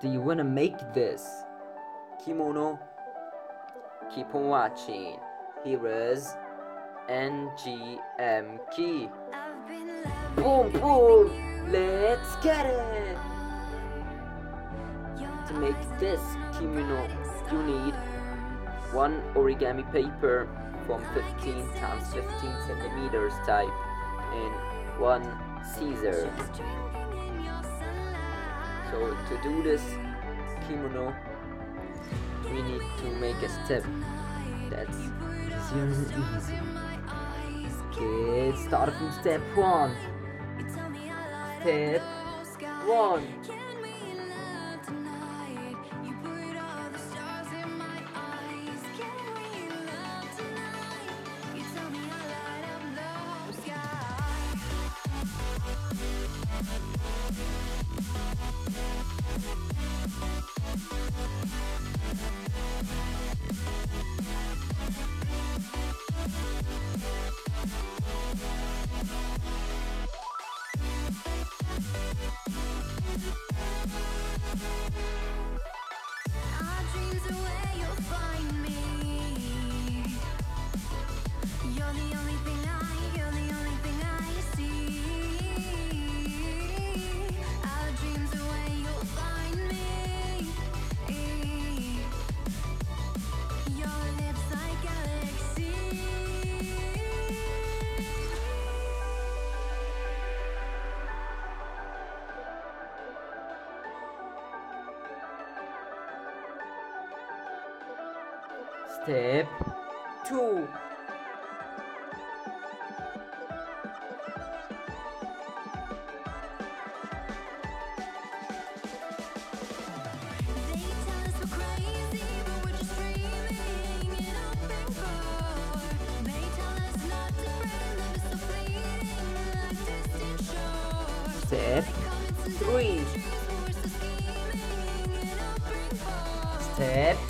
do you wanna make this? Kimono? Keep on watching. Here is NGM key. Boom, boom! Let's get it! To make this kimono, you need one origami paper from 15 times 15 centimeters type and one Caesar. So to do this kimono, we need to make a step that's and easy. Okay, start from step one. Step one. Distant shores. Step three. Step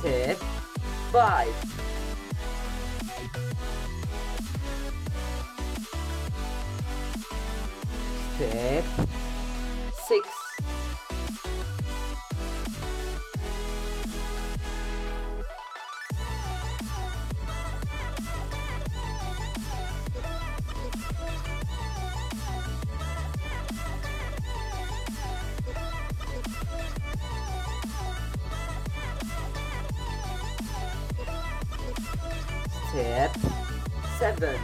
Step five. Step six. Step seven.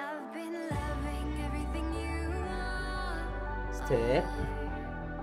I've been loving everything you are. Step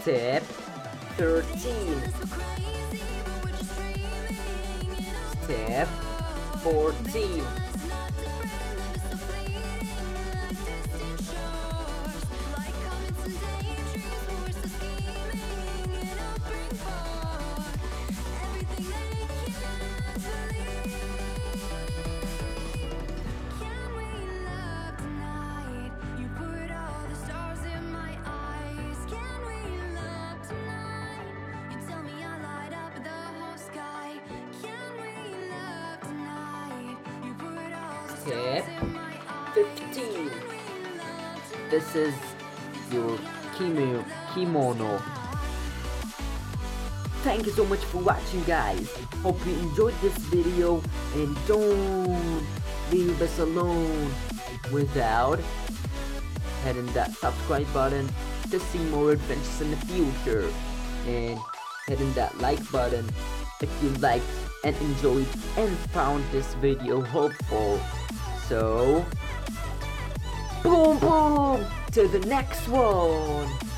Step 13. Step 14. Step 15. This is your kimo- kimono. Thank you so much for watching guys. Hope you enjoyed this video and don't leave us alone without hitting that subscribe button to see more adventures in the future and hitting that like button if you liked and enjoyed and found this video helpful. So, boom boom to the next one.